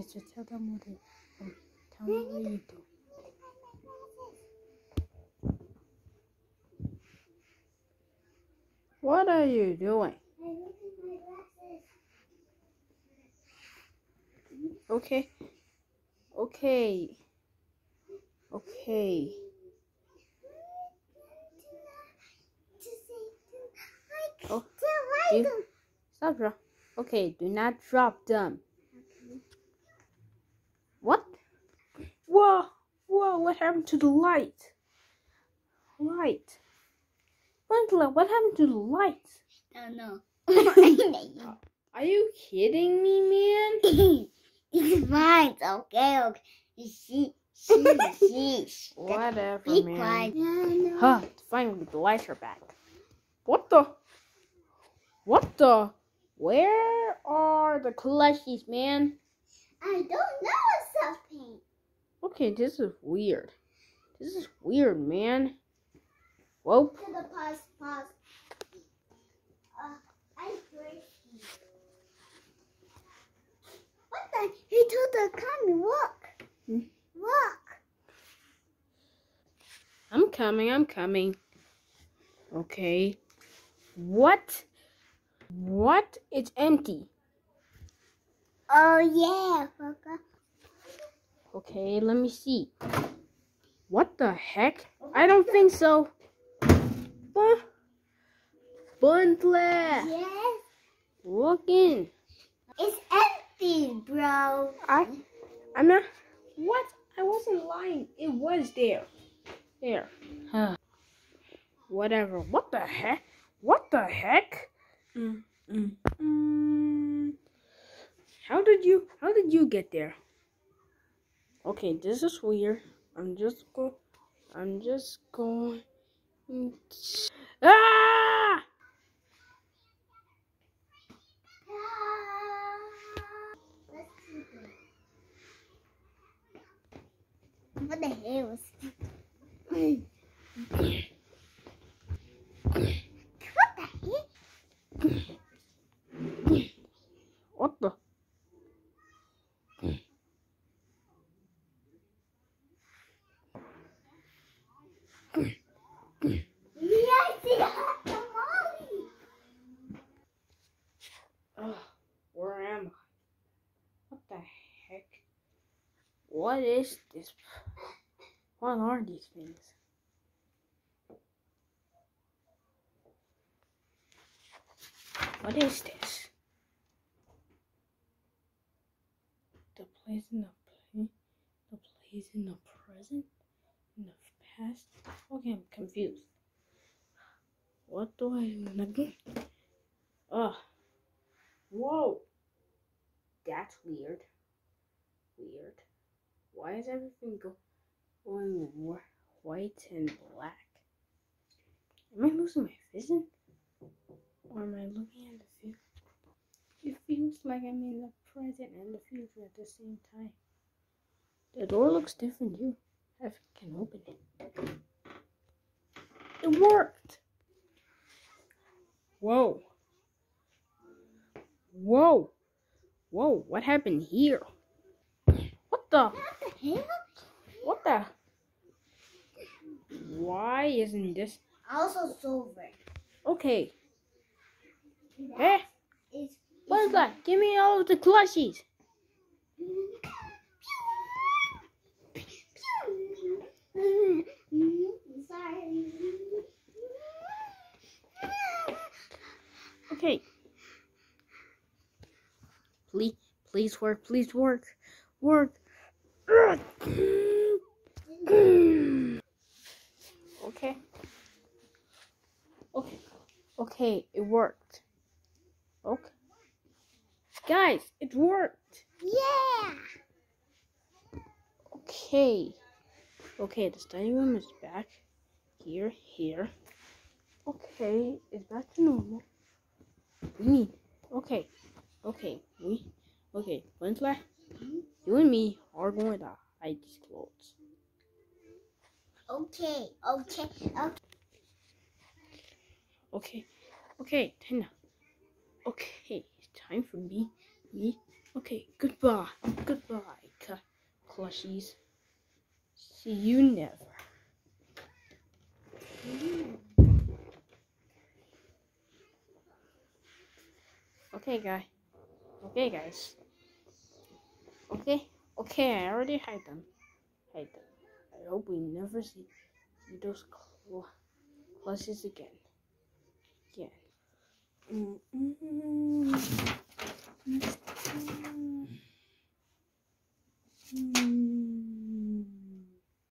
Yes, just tell them what it, um, tell me what you do. What are you doing? Okay. Okay. Okay. Oh, do, stop, drop. Okay, do not drop them. What? Whoa, whoa, what happened to the light? Light. What, what happened to the light? don't know. Are you kidding me, man? it's fine. It's okay. Okay. She, she, she. Whatever, Be man. quiet. No, no. Huh, finally the lights are back. What the? What the? Where are the plushies, man? I don't know something. Okay, this is weird. This is weird, man. Whoa. To the pause, pause. Uh, What the? He told the come walk. Hmm? Walk. I'm coming, I'm coming. Okay. What? What? It's empty. Oh yeah. Okay, let me see. What the heck? I don't think so. Bun Bundle! Yes, Look in. it's empty, bro. I I'm not what? I wasn't lying. It was there. There. Huh. Whatever. What the heck? What the heck? Mm, mm, mm. How did you how did you get there? Okay, this is weird. I'm just go I'm just going Ah! What the hell What the heck? What the Yes, it had the molly. Ugh, where am I? What the heck? What is this? What are these things? What is this? The place in the play, the place in the present, in the past. Okay, I'm confused. What do I do? Ugh. Whoa. That's weird. Weird. Why is everything go- going white and black? Am I losing my vision? Or am I looking at the future? It feels like I'm in the present and the future at the same time. The door looks different too. I can open it. It worked! Whoa. Whoa. Whoa, what happened here? What the? What the hell? What the? Why isn't this? Also silver. Okay. Hey, eh? It's, what is that? Give me all of the plushies. Mm-hmm. Sorry. Okay. Please, work. Please work. Work. Okay. Okay. Okay, it worked. Okay. Guys, it worked. Yeah. Okay. Okay, the study room is back. Here, here. Okay, it's back to normal. We need. Okay. Okay, we. Okay, Winslet, you and me are going to hide these clothes. Okay. Okay. Okay. Okay. Okay, Tina. Okay, it's time for me, me Okay, goodbye. Goodbye, plushies. See you never. Mm. Okay, guy. Okay, guys. Okay, okay, I already hide them. Hide them. I hope we never see, see those cl clutches again. Again. Mm -mm. Mm